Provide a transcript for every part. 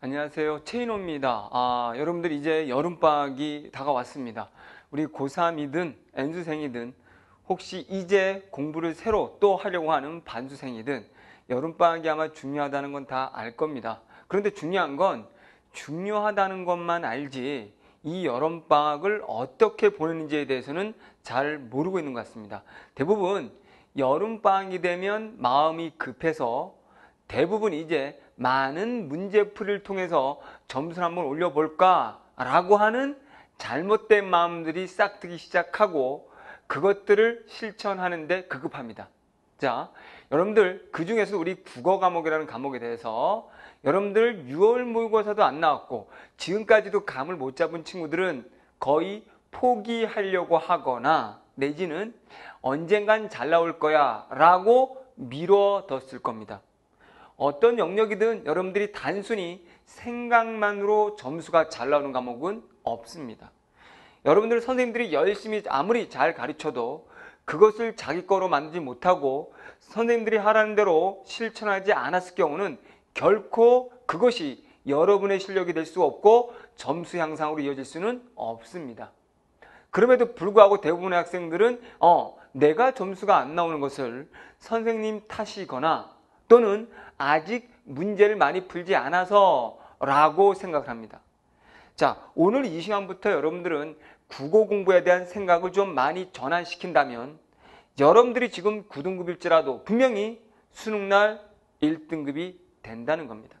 안녕하세요. 최인호입니다. 아, 여러분들 이제 여름방학이 다가왔습니다. 우리 고3이든 N수생이든 혹시 이제 공부를 새로 또 하려고 하는 반수생이든 여름방학이 아마 중요하다는 건 다 알 겁니다. 그런데 중요한 건 중요하다는 것만 알지 이 여름방학을 어떻게 보내는지에 대해서는 잘 모르고 있는 것 같습니다. 대부분 여름방학이 되면 마음이 급해서 대부분 이제 많은 문제풀이를 통해서 점수를 한번 올려볼까 라고 하는 잘못된 마음들이 싹트기 시작하고 그것들을 실천하는데 급급합니다. 자, 여러분들 그 중에서 우리 국어 과목이라는 과목에 대해서 여러분들 6월 모의고사도 안 나왔고 지금까지도 감을 못 잡은 친구들은 거의 포기하려고 하거나 내지는 언젠간 잘 나올 거야 라고 미뤄뒀을 겁니다. 어떤 영역이든 여러분들이 단순히 생각만으로 점수가 잘 나오는 과목은 없습니다. 여러분들 선생님들이 열심히 아무리 잘 가르쳐도 그것을 자기 거로 만들지 못하고 선생님들이 하라는 대로 실천하지 않았을 경우는 결코 그것이 여러분의 실력이 될 수 없고 점수 향상으로 이어질 수는 없습니다. 그럼에도 불구하고 대부분의 학생들은 어, 내가 점수가 안 나오는 것을 선생님 탓이거나 또는 아직 문제를 많이 풀지 않아서 라고 생각을 합니다. 자, 오늘 이 시간부터 여러분들은 국어 공부에 대한 생각을 좀 많이 전환시킨다면 여러분들이 지금 9등급일지라도 분명히 수능날 1등급이 된다는 겁니다.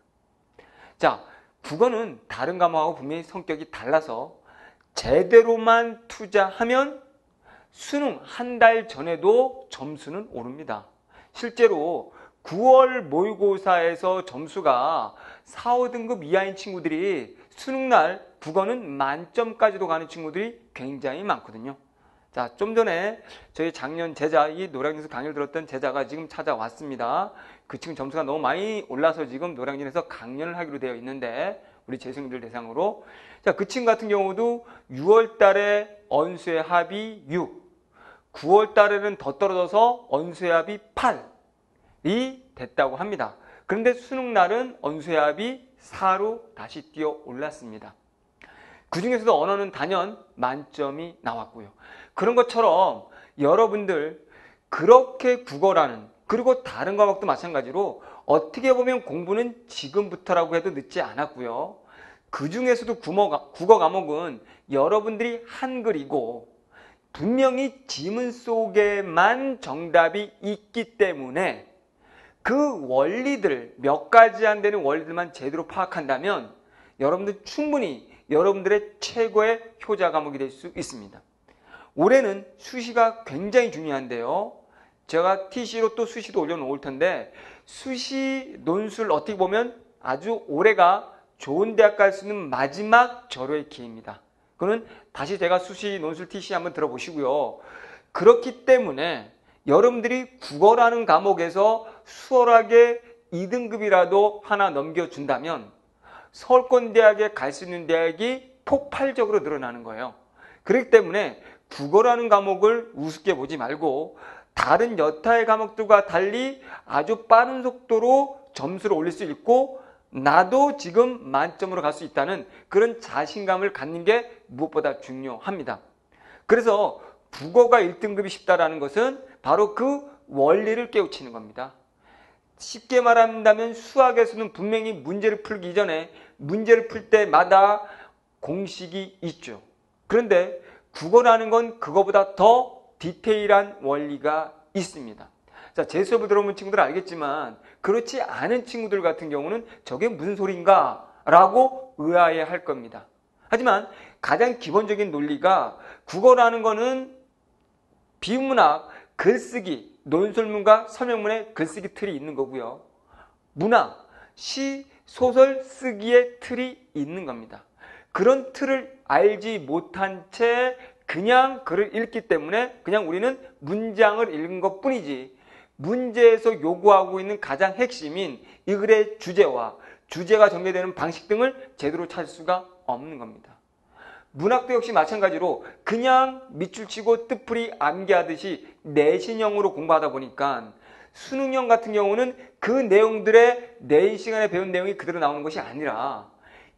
자, 국어는 다른 과목하고 분명히 성격이 달라서 제대로만 투자하면 수능 한 달 전에도 점수는 오릅니다. 실제로 9월 모의고사에서 점수가 4, 5등급 이하인 친구들이 수능날 국어는 만점까지도 가는 친구들이 굉장히 많거든요. 자, 좀 전에 저희 작년 제자, 이 노량진에서 강의를 들었던 제자가 지금 찾아왔습니다. 그 친구 점수가 너무 많이 올라서 지금 노량진에서 강연을 하기로 되어 있는데, 우리 재생들 대상으로. 자, 그 친구 같은 경우도 6월 달에 언수의 합이 6, 9월 달에는 더 떨어져서 언수의 합이 8 이 됐다고 합니다. 그런데 수능날은 언수의 합이 4로 다시 뛰어 올랐습니다. 그 중에서도 언어는 단연 만점이 나왔고요. 그런 것처럼 여러분들 그렇게 국어라는 그리고 다른 과목도 마찬가지로 어떻게 보면 공부는 지금부터라고 해도 늦지 않았고요. 그 중에서도 국어 과목은 여러분들이 한글이고 분명히 지문 속에만 정답이 있기 때문에 그 원리들 몇 가지 안 되는 원리들만 제대로 파악한다면 여러분들 충분히 여러분들의 최고의 효자 과목이 될 수 있습니다. 올해는 수시가 굉장히 중요한데요. 제가 TC로 또 수시도 올려놓을 텐데 수시 논술 어떻게 보면 아주 올해가 좋은 대학 갈 수 있는 마지막 절호의 기회입니다. 그거는 다시 제가 수시 논술 TC 한번 들어보시고요. 그렇기 때문에 여러분들이 국어라는 과목에서 수월하게 2등급이라도 하나 넘겨준다면 서울권 대학에 갈 수 있는 대학이 폭발적으로 늘어나는 거예요. 그렇기 때문에 국어라는 과목을 우습게 보지 말고 다른 여타의 과목들과 달리 아주 빠른 속도로 점수를 올릴 수 있고 나도 지금 만점으로 갈 수 있다는 그런 자신감을 갖는 게 무엇보다 중요합니다. 그래서 국어가 1등급이 쉽다라는 것은 바로 그 원리를 깨우치는 겁니다. 쉽게 말한다면 수학에서는 분명히 문제를 풀기 전에 문제를 풀 때마다 공식이 있죠. 그런데 국어라는 건 그거보다 더 디테일한 원리가 있습니다. 자, 제 수업을 들어본 친구들 알겠지만 그렇지 않은 친구들 같은 경우는 저게 무슨 소린가? 라고 의아해 할 겁니다. 하지만 가장 기본적인 논리가 국어라는 거는 비문학, 글쓰기, 논설문과 설명문의 글쓰기 틀이 있는 거고요. 문학, 시, 소설 쓰기의 틀이 있는 겁니다. 그런 틀을 알지 못한 채 그냥 글을 읽기 때문에 그냥 우리는 문장을 읽은 것 뿐이지 문제에서 요구하고 있는 가장 핵심인 이 글의 주제와 주제가 전개되는 방식 등을 제대로 찾을 수가 없는 겁니다. 문학도 역시 마찬가지로 그냥 밑줄 치고 뜻풀이 암기하듯이 내신형으로 공부하다 보니까 수능형 같은 경우는 그 내용들의 내일 시간에 배운 내용이 그대로 나오는 것이 아니라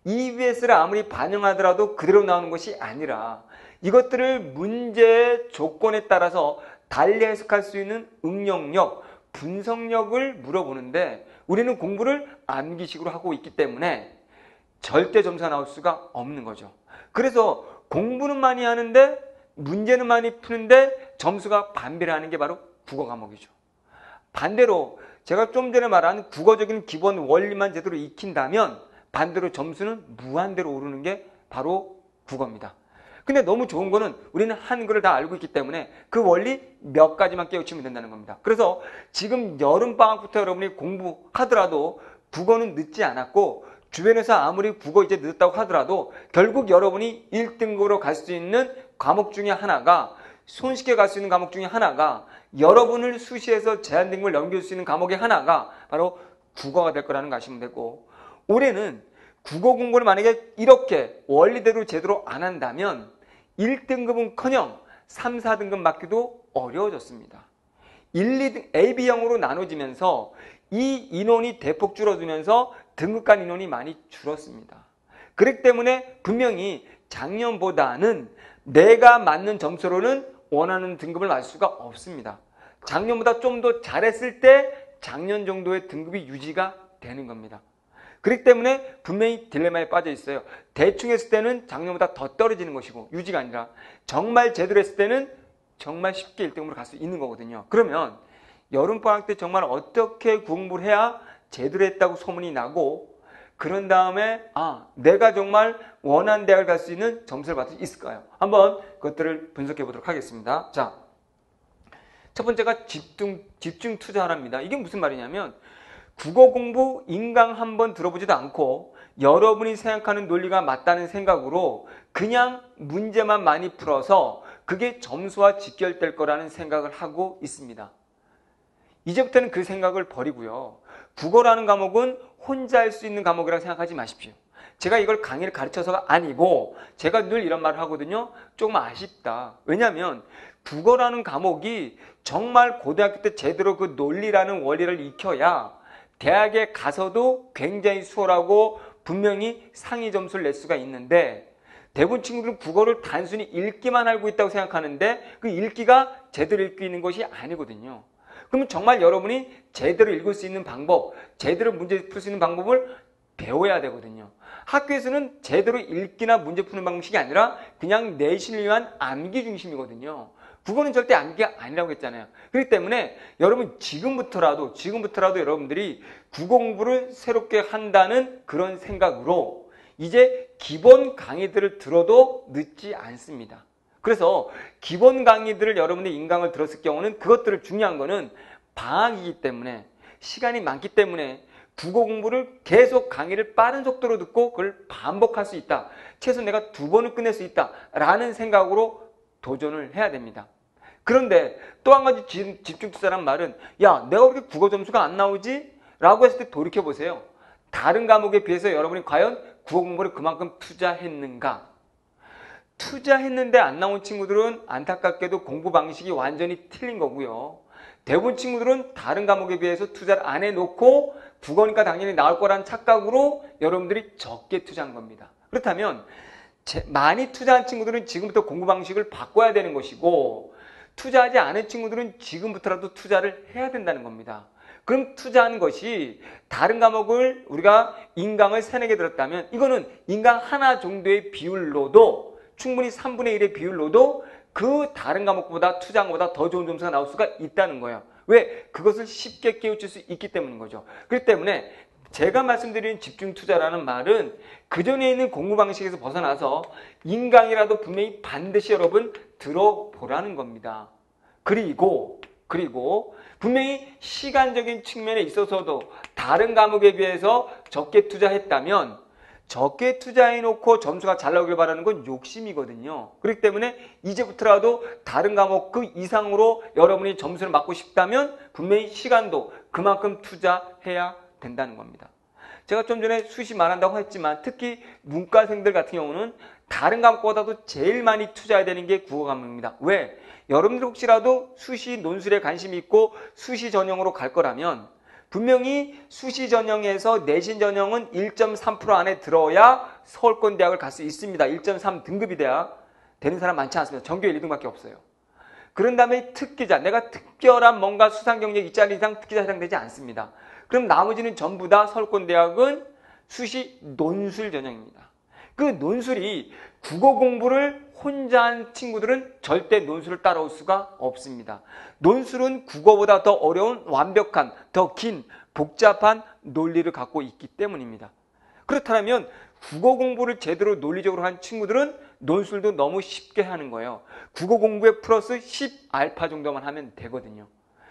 EBS를 아무리 반영하더라도 그대로 나오는 것이 아니라 이것들을 문제 조건에 따라서 달리 해석할 수 있는 응용력, 분석력을 물어보는데 우리는 공부를 암기식으로 하고 있기 때문에 절대 점수가 나올 수가 없는 거죠. 그래서 공부는 많이 하는데 문제는 많이 푸는데 점수가 반비례하는 게 바로 국어 과목이죠. 반대로 제가 좀 전에 말한 국어적인 기본 원리만 제대로 익힌다면 반대로 점수는 무한대로 오르는 게 바로 국어입니다. 근데 너무 좋은 거는 우리는 한글을 다 알고 있기 때문에 그 원리 몇 가지만 깨우치면 된다는 겁니다. 그래서 지금 여름방학부터 여러분이 공부하더라도 국어는 늦지 않았고 주변에서 아무리 국어 이제 늦었다고 하더라도 결국 여러분이 1등급으로 갈 수 있는 과목 중에 하나가 손쉽게 갈 수 있는 과목 중에 하나가 여러분을 수시에서 제한 등급을 넘길 수 있는 과목의 하나가 바로 국어가 될 거라는 거 아시면 되고 올해는 국어 공부를 만약에 이렇게 원리대로 제대로 안 한다면 1등급은 커녕 3, 4등급 맞기도 어려워졌습니다. 1, 2등 AB형으로 나눠지면서 이 인원이 대폭 줄어들면서 등급 간 인원이 많이 줄었습니다. 그렇기 때문에 분명히 작년보다는 내가 맞는 점수로는 원하는 등급을 맞을 수가 없습니다. 작년보다 좀 더 잘했을 때 작년 정도의 등급이 유지가 되는 겁니다. 그렇기 때문에 분명히 딜레마에 빠져 있어요. 대충 했을 때는 작년보다 더 떨어지는 것이고 유지가 아니라 정말 제대로 했을 때는 정말 쉽게 1등으로 갈 수 있는 거거든요. 그러면 여름방학 때 정말 어떻게 공부를 해야 제대로 했다고 소문이 나고 그런 다음에 아 내가 정말 원하는 대학을 갈 수 있는 점수를 받을 수 있을까요? 한번 그것들을 분석해 보도록 하겠습니다. 자, 첫 번째가 집중 집중 투자하랍니다. 이게 무슨 말이냐면 국어 공부 인강 한 번 들어보지도 않고 여러분이 생각하는 논리가 맞다는 생각으로 그냥 문제만 많이 풀어서 그게 점수와 직결될 거라는 생각을 하고 있습니다. 이제부터는 그 생각을 버리고요. 국어라는 과목은 혼자 할 수 있는 과목이라고 생각하지 마십시오. 제가 이걸 강의를 가르쳐서가 아니고 제가 늘 이런 말을 하거든요. 조금 아쉽다. 왜냐하면 국어라는 과목이 정말 고등학교 때 제대로 그 논리라는 원리를 익혀야 대학에 가서도 굉장히 수월하고 분명히 상위 점수를 낼 수가 있는데 대부분 친구들은 국어를 단순히 읽기만 알고 있다고 생각하는데 그 읽기가 제대로 읽고 있는 것이 아니거든요. 그러면 정말 여러분이 제대로 읽을 수 있는 방법, 제대로 문제 풀 수 있는 방법을 배워야 되거든요. 학교에서는 제대로 읽기나 문제 푸는 방식이 아니라 그냥 내신을 위한 암기 중심이거든요. 국어는 절대 암기가 아니라고 했잖아요. 그렇기 때문에 여러분 지금부터라도 지금부터라도 여러분들이 국어 공부를 새롭게 한다는 그런 생각으로 이제 기본 강의들을 들어도 늦지 않습니다. 그래서 기본 강의들을 여러분의 인강을 들었을 경우는 그것들을 중요한 거는 방학이기 때문에 시간이 많기 때문에 국어 공부를 계속 강의를 빠른 속도로 듣고 그걸 반복할 수 있다. 최소 내가 두 번을 끝낼 수 있다. 라는 생각으로 도전을 해야 됩니다. 그런데 또 한 가지 집중 투자란 말은 야 내가 그렇게 국어 점수가 안 나오지? 라고 했을 때 돌이켜보세요. 다른 과목에 비해서 여러분이 과연 국어 공부를 그만큼 투자했는가? 투자했는데 안 나온 친구들은 안타깝게도 공부 방식이 완전히 틀린 거고요. 대부분 친구들은 다른 과목에 비해서 투자를 안 해놓고 국어니까 당연히 나올 거란 착각으로 여러분들이 적게 투자한 겁니다. 그렇다면 많이 투자한 친구들은 지금부터 공부 방식을 바꿔야 되는 것이고 투자하지 않은 친구들은 지금부터라도 투자를 해야 된다는 겁니다. 그럼 투자하는 것이 다른 과목을 우리가 인강을 세네 개 들었다면 이거는 인강 하나 정도의 비율로도 충분히 3분의 1의 비율로도 그 다른 과목보다 투자한 것보다 더 좋은 점수가 나올 수가 있다는 거예요. 왜? 그것을 쉽게 깨우칠 수 있기 때문인 거죠. 그렇기 때문에 제가 말씀드린 집중 투자라는 말은 그 전에 있는 공부 방식에서 벗어나서 인강이라도 분명히 반드시 여러분 들어보라는 겁니다. 그리고 그리고 분명히 시간적인 측면에 있어서도 다른 과목에 비해서 적게 투자했다면 적게 투자해놓고 점수가 잘 나오길 바라는 건 욕심이거든요. 그렇기 때문에 이제부터라도 다른 과목 그 이상으로 여러분이 점수를 맞고 싶다면 분명히 시간도 그만큼 투자해야 된다는 겁니다. 제가 좀 전에 수시 말한다고 했지만 특히 문과생들 같은 경우는 다른 과목보다도 제일 많이 투자해야 되는 게 국어 과목입니다. 왜? 여러분들 혹시라도 수시 논술에 관심이 있고 수시 전형으로 갈 거라면 분명히 수시 전형에서 내신 전형은 1.3% 안에 들어야 서울권 대학을 갈 수 있습니다. 1.3 등급이 대학 되는 사람 많지 않습니다. 전교 1등밖에 없어요. 그런 다음에 특기자, 내가 특별한 뭔가 수상 경력 있지 않은 이상 특기자 해당되지 않습니다. 그럼 나머지는 전부 다 서울권 대학은 수시 논술 전형입니다. 그 논술이 국어 공부를 혼자 한 친구들은 절대 논술을 따라올 수가 없습니다. 논술은 국어보다 더 어려운 완벽한, 더 긴, 복잡한 논리를 갖고 있기 때문입니다. 그렇다면 국어 공부를 제대로 논리적으로 한 친구들은 논술도 너무 쉽게 하는 거예요. 국어 공부에 플러스 10 알파 정도만 하면 되거든요.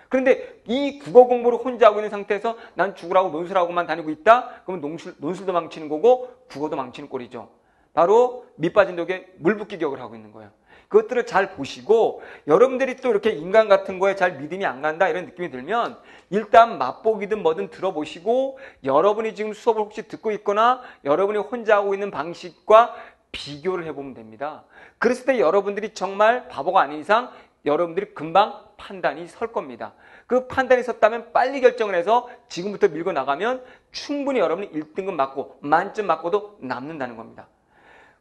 그런데 이 국어 공부를 혼자 하고 있는 상태에서 난 죽으라고 논술하고만 다니고 있다? 그러면 논술, 논술도 망치는 거고 국어도 망치는 꼴이죠. 바로 밑빠진 독에 물 붓기 격을 하고 있는 거예요. 그것들을 잘 보시고 여러분들이 또 이렇게 인간 같은 거에 잘 믿음이 안 간다 이런 느낌이 들면 일단 맛보기든 뭐든 들어보시고 여러분이 지금 수업을 혹시 듣고 있거나 여러분이 혼자 하고 있는 방식과 비교를 해보면 됩니다. 그랬을 때 여러분들이 정말 바보가 아닌 이상 여러분들이 금방 판단이 설 겁니다. 그 판단이 섰다면 빨리 결정을 해서 지금부터 밀고 나가면 충분히 여러분이 1등급 맞고 만점 맞고도 남는다는 겁니다.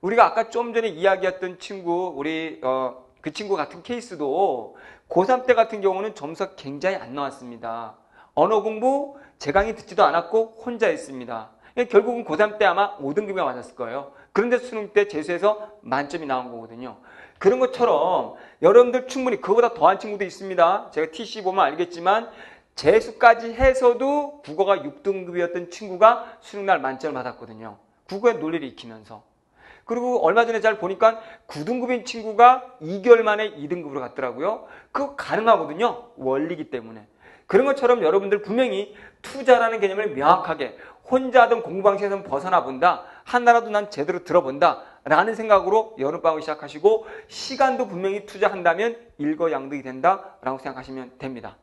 우리가 아까 좀 전에 이야기했던 친구, 우리 어, 그 친구 같은 케이스도 고3 때 같은 경우는 점수가 굉장히 안 나왔습니다. 언어 공부 제 강의 듣지도 않았고 혼자 했습니다. 결국은 고3 때 아마 5등급이 맞았을 거예요. 그런데 수능 때 재수해서 만점이 나온 거거든요. 그런 것처럼 여러분들 충분히 그보다 더한 친구도 있습니다. 제가 TC 보면 알겠지만 재수까지 해서도 국어가 6등급이었던 친구가 수능날 만점을 받았거든요. 국어의 논리를 익히면서. 그리고 얼마 전에 잘 보니까 9등급인 친구가 2개월 만에 2등급으로 갔더라고요. 그거 가능하거든요. 원리기 때문에. 그런 것처럼 여러분들 분명히 투자라는 개념을 명확하게 혼자 하던 공부 방식에서 벗어나 본다. 하나라도 난 제대로 들어본다. 라는 생각으로 여름방학을 시작하시고 시간도 분명히 투자한다면 일거양득이 된다. 라고 생각하시면 됩니다.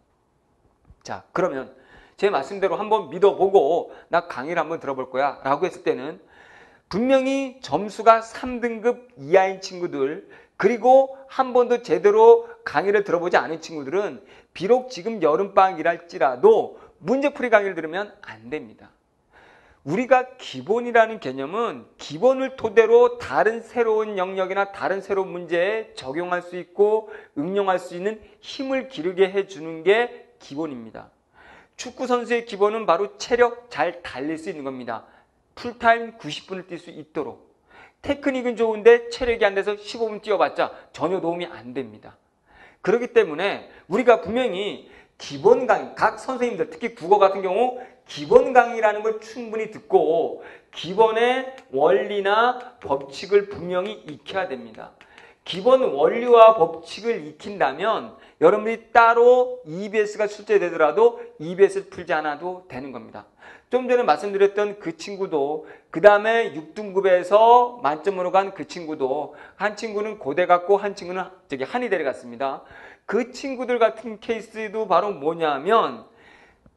자, 그러면 제 말씀대로 한번 믿어보고 나 강의를 한번 들어볼 거야. 라고 했을 때는 분명히 점수가 3등급 이하인 친구들 그리고 한 번도 제대로 강의를 들어보지 않은 친구들은 비록 지금 여름방학이랄지라도 문제풀이 강의를 들으면 안 됩니다. 우리가 기본이라는 개념은 기본을 토대로 다른 새로운 영역이나 다른 새로운 문제에 적용할 수 있고 응용할 수 있는 힘을 기르게 해주는 게 기본입니다. 축구 선수의 기본은 바로 체력 잘 달릴 수 있는 겁니다. 풀타임 90분을 뛸 수 있도록. 테크닉은 좋은데 체력이 안 돼서 15분 뛰어봤자 전혀 도움이 안 됩니다. 그렇기 때문에 우리가 분명히 기본 강의, 각 선생님들, 특히 국어 같은 경우 기본 강의라는 걸 충분히 듣고 기본의 원리나 법칙을 분명히 익혀야 됩니다. 기본 원리와 법칙을 익힌다면 여러분이 따로 EBS가 출제되더라도 EBS를 풀지 않아도 되는 겁니다. 좀 전에 말씀드렸던 그 친구도 그 다음에 6등급에서 만점으로 간 그 친구도 한 친구는 고대 갔고 한 친구는 저기 한의대를 갔습니다. 그 친구들 같은 케이스도 바로 뭐냐면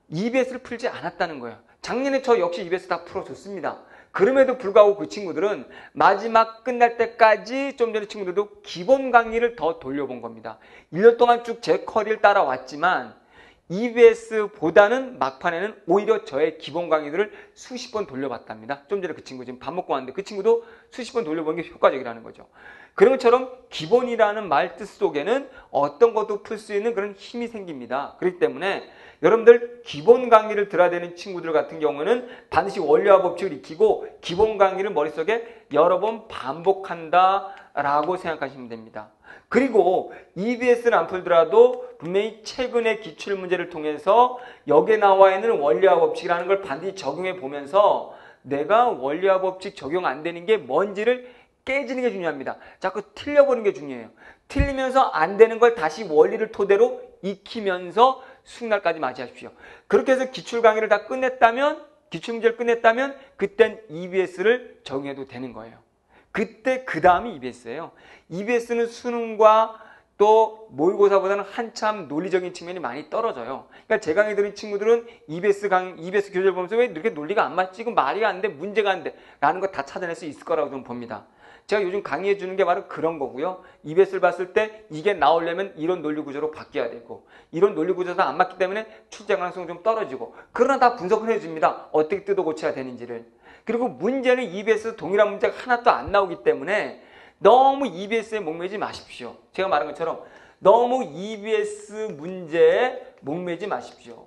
EBS를 풀지 않았다는 거예요. 작년에 저 역시 EBS 다 풀어줬습니다. 그럼에도 불구하고 그 친구들은 마지막 끝날 때까지 좀 전에 친구들도 기본 강의를 더 돌려본 겁니다. 1년 동안 쭉 제 커리를 따라왔지만 EBS보다는 막판에는 오히려 저의 기본 강의들을 수십 번 돌려봤답니다. 좀 전에 그 친구 지금 밥 먹고 왔는데 그 친구도 수십 번 돌려본 게 효과적이라는 거죠. 그런 것처럼 기본이라는 말 뜻 속에는 어떤 것도 풀 수 있는 그런 힘이 생깁니다. 그렇기 때문에 여러분들 기본 강의를 들어야 되는 친구들 같은 경우는 반드시 원리와 법칙을 익히고 기본 강의를 머릿속에 여러 번 반복한다라고 생각하시면 됩니다. 그리고 EBS를 안 풀더라도 분명히 최근의 기출문제를 통해서 여기에 나와 있는 원리와 법칙이라는 걸 반드시 적용해 보면서 내가 원리와 법칙 적용 안 되는 게 뭔지를 깨지는 게 중요합니다. 자꾸 틀려보는 게 중요해요. 틀리면서 안 되는 걸 다시 원리를 토대로 익히면서 수능날까지 맞이하십시오. 그렇게 해서 기출 강의를 다 끝냈다면 기출 문제를 끝냈다면 그땐 EBS를 적용해도 되는 거예요. 그때 그 다음이 EBS예요. EBS는 수능과 또 모의고사보다는 한참 논리적인 측면이 많이 떨어져요. 그러니까 제 강의 들은 친구들은 EBS 강, EBS 교재를 보면서 왜 이렇게 논리가 안 맞지? 그 말이 안 돼? 문제가 안 돼? 라는 거 다 찾아낼 수 있을 거라고 좀 봅니다. 제가 요즘 강의해 주는 게 바로 그런 거고요. EBS를 봤을 때 이게 나오려면 이런 논리 구조로 바뀌어야 되고 이런 논리 구조가 안 맞기 때문에 출제 가능성이 좀 떨어지고 그러나 다 분석을 해 줍니다. 어떻게 뜯어 고쳐야 되는지를. 그리고 문제는 EBS 동일한 문제가 하나도 안 나오기 때문에 너무 EBS에 목매지 마십시오. 제가 말한 것처럼 너무 EBS 문제에 목매지 마십시오.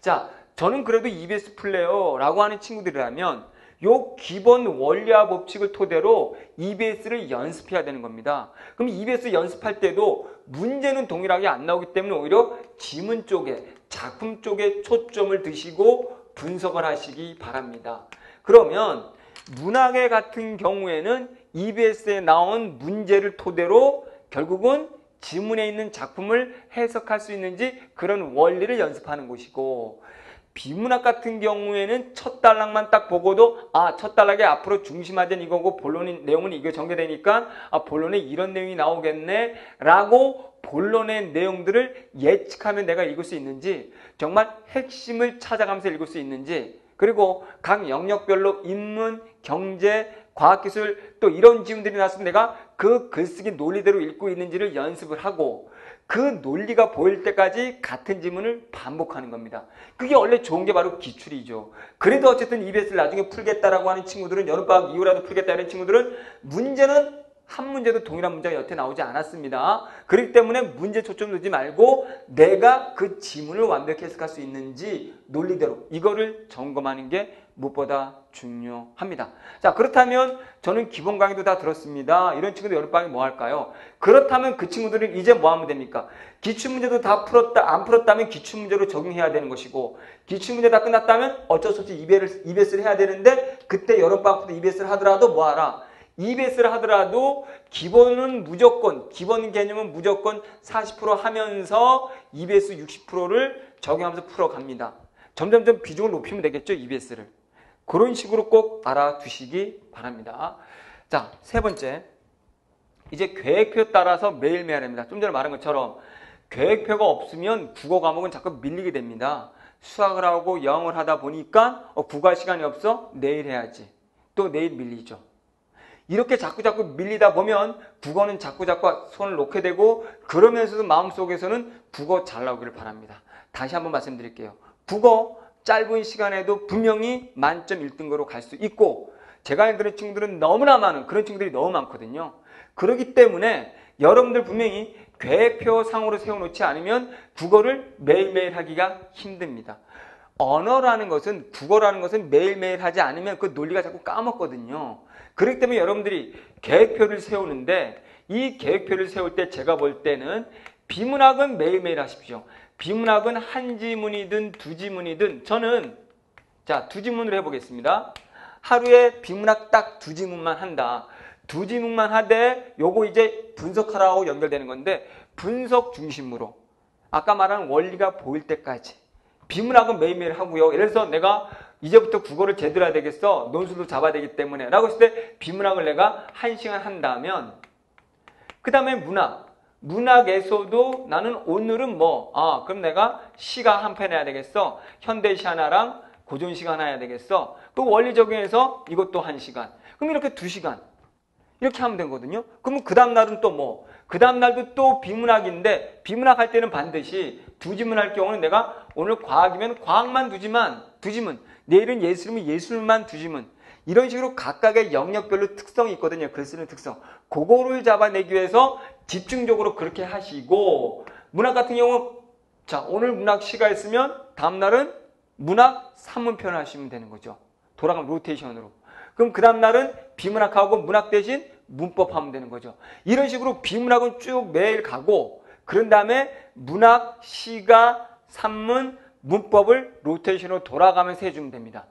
자, 저는 그래도 EBS 플레이어라고 하는 친구들이라면 요 기본 원리와 법칙을 토대로 EBS를 연습해야 되는 겁니다. 그럼 EBS 연습할 때도 문제는 동일하게 안 나오기 때문에 오히려 지문 쪽에 작품 쪽에 초점을 드시고 분석을 하시기 바랍니다. 그러면 문학의 같은 경우에는 EBS에 나온 문제를 토대로 결국은 지문에 있는 작품을 해석할 수 있는지 그런 원리를 연습하는 곳이고 비문학 같은 경우에는 첫 단락만 딱 보고도 아 첫 단락에 앞으로 중심하자는 이거고 본론 내용은 이게 전개되니까 아 본론에 이런 내용이 나오겠네 라고 본론의 내용들을 예측하면 내가 읽을 수 있는지 정말 핵심을 찾아가면서 읽을 수 있는지 그리고 각 영역별로 인문, 경제, 과학기술 또 이런 지문들이 나왔으면 내가 그 글쓰기 논리대로 읽고 있는지를 연습을 하고 그 논리가 보일 때까지 같은 지문을 반복하는 겁니다. 그게 원래 좋은 게 바로 기출이죠. 그래도 어쨌든 EBS를 나중에 풀겠다라고 하는 친구들은 여름방학 이후라도 풀겠다는 친구들은 문제는 한 문제도 동일한 문제가 여태 나오지 않았습니다. 그렇기 때문에 문제 초점 두지 말고 내가 그 지문을 완벽히 해석할 수 있는지 논리대로 이거를 점검하는 게 무엇보다 중요합니다. 자 그렇다면 저는 기본 강의도 다 들었습니다. 이런 친구들 여름방에 뭐 할까요? 그렇다면 그 친구들은 이제 뭐 하면 됩니까? 기출문제도 다 풀었다 안 풀었다면 기출문제로 적용해야 되는 것이고 기출문제 다 끝났다면 어쩔 수 없이 EBS를, 해야 되는데 그때 여름방학부터 EBS를 하더라도 뭐 하라? EBS를 하더라도 기본은 무조건 기본 개념은 무조건 40% 하면서 EBS 60%를 적용하면서 풀어갑니다. 점점점 비중을 높이면 되겠죠 EBS를. 그런 식으로 꼭 알아두시기 바랍니다. 자, 세 번째. 이제 계획표 따라서 매일매일 합니다. 좀 전에 말한 것처럼 계획표가 없으면 국어 과목은 자꾸 밀리게 됩니다. 수학을 하고 영어를 하다 보니까 어, 국어 시간이 없어? 내일 해야지. 또 내일 밀리죠. 이렇게 자꾸자꾸 밀리다 보면 국어는 자꾸자꾸 손을 놓게 되고 그러면서도 마음속에서는 국어 잘 나오기를 바랍니다. 다시 한번 말씀드릴게요. 국어 짧은 시간에도 분명히 만점 1등으로 갈 수 있고 제가 알는 친구들은 너무나 많은 그런 친구들이 너무 많거든요. 그렇기 때문에 여러분들 분명히 계획표 상으로 세워놓지 않으면 국어를 매일매일 하기가 힘듭니다. 언어라는 것은 국어라는 것은 매일매일 하지 않으면 그 논리가 자꾸 까먹거든요. 그렇기 때문에 여러분들이 계획표를 세우는데 이 계획표를 세울 때 제가 볼 때는 비문학은 매일매일 하십시오. 비문학은 한 지문이든 두 지문이든 저는 자, 두 지문으로 해보겠습니다. 하루에 비문학 딱 두 지문만 한다. 두 지문만 하되 요거 이제 분석하라고 연결되는 건데 분석 중심으로 아까 말한 원리가 보일 때까지 비문학은 매일매일 하고요. 예를 들어서 내가 이제부터 국어를 제대로 해야 되겠어. 논술도 잡아야 되기 때문에 라고 했을 때 비문학을 내가 한 시간 한다면 그 다음에 문학 문학에서도 나는 오늘은 뭐, 아, 그럼 내가 시가 한 편 해야 되겠어. 현대시 하나랑 고전시 하나 해야 되겠어. 또 원리 적용해서 이것도 한 시간. 그럼 이렇게 두 시간. 이렇게 하면 되거든요. 그러면 그 다음날은 또 뭐, 그 다음날도 또 비문학인데, 비문학 할 때는 반드시 두 지문 할 경우는 내가 오늘 과학이면 과학만 두지만, 두 지문. 내일은 예술이면 예술만 두 지문. 이런 식으로 각각의 영역별로 특성이 있거든요. 글 쓰는 특성. 그거를 잡아내기 위해서 집중적으로 그렇게 하시고 문학 같은 경우 자 오늘 문학 시가 있으면 다음날은 문학 산문편을 하시면 되는 거죠. 돌아가면 로테이션으로. 그럼 그 다음날은 비문학하고 문학 대신 문법 하면 되는 거죠. 이런 식으로 비문학은 쭉 매일 가고 그런 다음에 문학, 시가, 산문, 문법을 로테이션으로 돌아가면서 해주면 됩니다.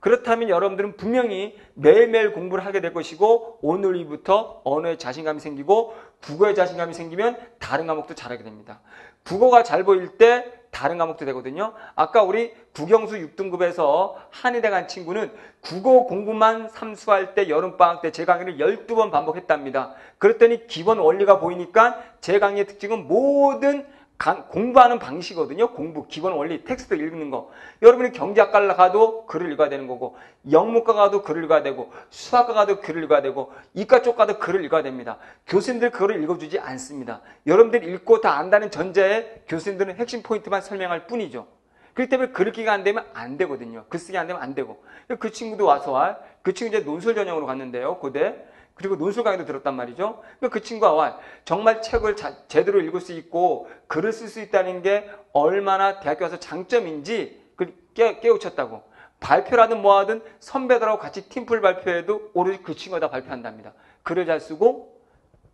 그렇다면 여러분들은 분명히 매일매일 공부를 하게 될 것이고 오늘부터 언어에 자신감이 생기고 국어에 자신감이 생기면 다른 과목도 잘하게 됩니다. 국어가 잘 보일 때 다른 과목도 되거든요. 아까 우리 국영수 6등급에서 한의대 간 친구는 국어 공부만 삼수할 때 여름방학 때 제 강의를 12번 반복했답니다. 그랬더니 기본 원리가 보이니까 제 강의의 특징은 모든 강- 공부하는 방식이거든요. 공부, 기본 원리, 텍스트 읽는 거. 여러분이 경제학과 가도 글을 읽어야 되는 거고, 영문과 가도 글을 읽어야 되고, 수학과 가도 글을 읽어야 되고, 이과 쪽 가도 글을 읽어야 됩니다. 교수님들 그거를 읽어주지 않습니다. 여러분들이 읽고 다 안다는 전제에 교수님들은 핵심 포인트만 설명할 뿐이죠. 그렇기 때문에 글 읽기가 안 되면 안 되거든요. 글 쓰기 안 되면 안 되고. 그 친구도 와서 와. 그 친구 이제 논술 전형으로 갔는데요. 고대. 그리고 논술 강의도 들었단 말이죠. 그그 친구가 와. 정말 책을 자- 제대로 읽을 수 있고 글을 쓸 수 있다는 게 얼마나 대학교 와서 장점인지 그걸 깨, 깨우쳤다고. 발표라든 뭐하든 선배들하고 같이 팀플 발표해도 오로지 그 친구가 다 발표한답니다. 글을 잘 쓰고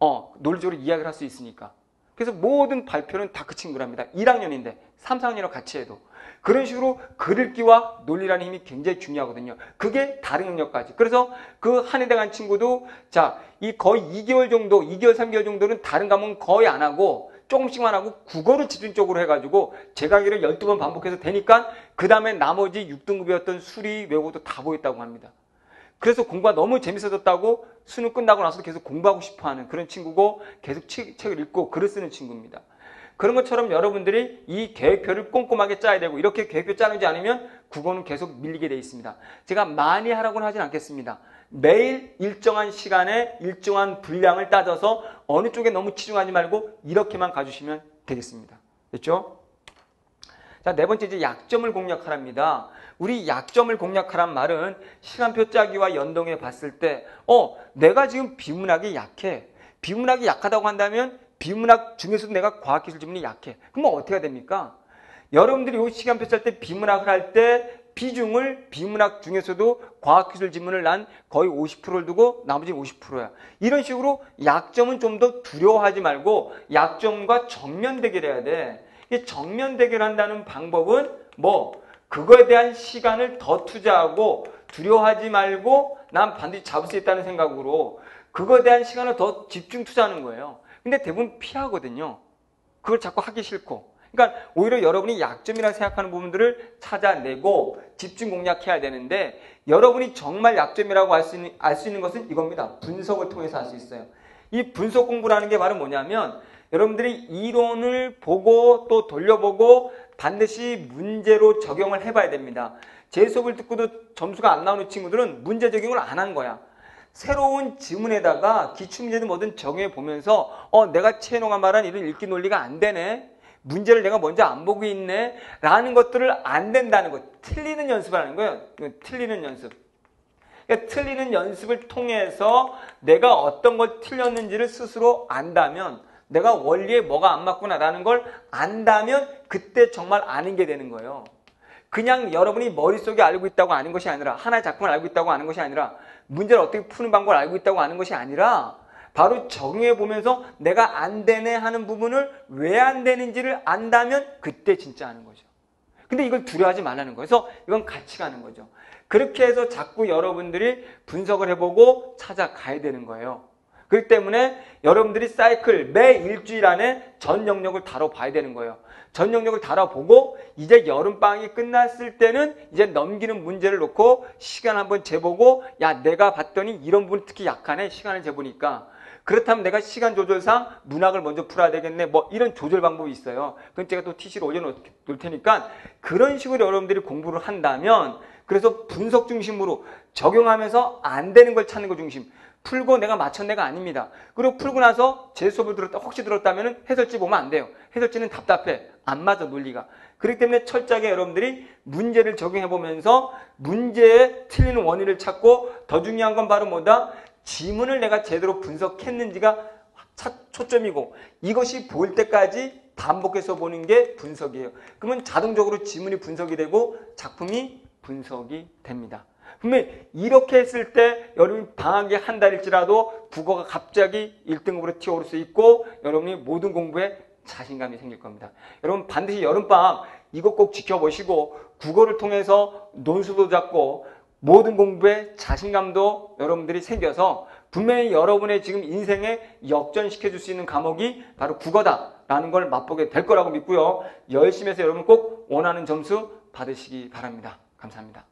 어, 논리적으로 이야기를 할 수 있으니까. 그래서 모든 발표는 다 그 친구랍니다. 1학년인데 3, 4학년이랑 같이 해도. 그런 식으로 글 읽기와 논리라는 힘이 굉장히 중요하거든요. 그게 다른 영역까지. 그래서 그 한해 대 간 친구도 자, 이 거의 2개월 정도, 2개월, 3개월 정도는 다른 과목은 거의 안 하고 조금씩만 하고 국어를 집중적으로 해가지고 제 강의를 12번 반복해서 되니까 그 다음에 나머지 6등급이었던 수리, 외국어도 다 보였다고 합니다. 그래서 공부가 너무 재밌어졌다고 수능 끝나고 나서도 계속 공부하고 싶어 하는 그런 친구고 계속 책, 책을 읽고 글을 쓰는 친구입니다. 그런 것처럼 여러분들이 이 계획표를 꼼꼼하게 짜야 되고 이렇게 계획표 짜는지 않으면 국어는 계속 밀리게 돼 있습니다. 제가 많이 하라고는 하진 않겠습니다. 매일 일정한 시간에 일정한 분량을 따져서 어느 쪽에 너무 치중하지 말고 이렇게만 가주시면 되겠습니다. 됐죠? 자, 네 번째 이제 약점을 공략하랍니다. 우리 약점을 공략하란 말은 시간표 짜기와 연동해 봤을 때, 어, 내가 지금 비문학이 약해. 비문학이 약하다고 한다면 비문학 중에서도 내가 과학기술 지문이 약해. 그럼 어떻게 해야 됩니까? 여러분들이 이 시간표 짤 때 비문학을 할 때 비중을 비문학 중에서도 과학기술 지문을 난 거의 50%를 두고 나머지 50%야. 이런 식으로 약점은 좀 더 두려워하지 말고 약점과 정면 대결해야 돼. 이 정면 대결한다는 방법은 뭐 그거에 대한 시간을 더 투자하고 두려워하지 말고 난 반드시 잡을 수 있다는 생각으로 그거에 대한 시간을 더 집중 투자하는 거예요. 근데 대부분 피하거든요. 그걸 자꾸 하기 싫고. 그러니까 오히려 여러분이 약점이라 생각하는 부분들을 찾아내고 집중 공략해야 되는데 여러분이 정말 약점이라고 알 수 있는, 알 수 있는 것은 이겁니다. 분석을 통해서 알 수 있어요. 이 분석 공부라는 게 바로 뭐냐면 여러분들이 이론을 보고 또 돌려보고 반드시 문제로 적용을 해봐야 됩니다. 제 수업을 듣고도 점수가 안 나오는 친구들은 문제 적용을 안 한 거야. 새로운 지문에다가 기출문제든 뭐든 적용해 보면서 어 내가 채노가 말한 이런 읽기 논리가 안 되네. 문제를 내가 먼저 안 보고 있네. 라는 것들을 안 된다는 거. 틀리는 연습을 하는 거예요. 틀리는 연습. 그러니까 틀리는 연습을 통해서 내가 어떤 걸 틀렸는지를 스스로 안다면 내가 원리에 뭐가 안 맞구나라는 걸 안다면 그때 정말 아는 게 되는 거예요. 그냥 여러분이 머릿속에 알고 있다고 아는 것이 아니라 하나의 작품을 알고 있다고 아는 것이 아니라 문제를 어떻게 푸는 방법을 알고 있다고 아는 것이 아니라 바로 적용해 보면서 내가 안 되네 하는 부분을 왜 안 되는지를 안다면 그때 진짜 아는 거죠. 근데 이걸 두려워하지 말라는 거예요. 그래서 이건 같이 가는 거죠. 그렇게 해서 자꾸 여러분들이 분석을 해보고 찾아가야 되는 거예요. 그렇기 때문에 여러분들이 사이클 매 일주일 안에 전 영역을 다뤄봐야 되는 거예요. 전 영역을 다뤄보고 이제 여름방학이 끝났을 때는 이제 넘기는 문제를 놓고 시간 한번 재보고 야 내가 봤더니 이런 부분 특히 약하네 시간을 재보니까 그렇다면 내가 시간 조절상 문학을 먼저 풀어야 되겠네 뭐 이런 조절 방법이 있어요. 그건 제가 또 TC로 올려놓을 테니까 그런 식으로 여러분들이 공부를 한다면 그래서 분석 중심으로 적용하면서 안 되는 걸 찾는 거 중심 풀고 내가 맞췄네가 아닙니다. 그리고 풀고 나서 제 수업을 들었다 혹시 들었다면 해설지 보면 안 돼요. 해설지는 답답해. 안 맞아 논리가. 그렇기 때문에 철저하게 여러분들이 문제를 적용해 보면서 문제에 틀리는 원인을 찾고 더 중요한 건 바로 뭐다? 지문을 내가 제대로 분석했는지가 차- 초점이고 이것이 보일 때까지 반복해서 보는 게 분석이에요. 그러면 자동적으로 지문이 분석이 되고 작품이 분석이 됩니다. 분명히 이렇게 했을 때 여러분이 방학이 한 달일지라도 국어가 갑자기 1등급으로 튀어오를 수 있고 여러분이 모든 공부에 자신감이 생길 겁니다. 여러분 반드시 여름방학 이것 꼭 지켜보시고 국어를 통해서 논수도 잡고 모든 공부에 자신감도 여러분들이 생겨서 분명히 여러분의 지금 인생에 역전시켜 줄 수 있는 과목이 바로 국어다라는 걸 맛보게 될 거라고 믿고요. 열심히 해서 여러분 꼭 원하는 점수 받으시기 바랍니다. 감사합니다.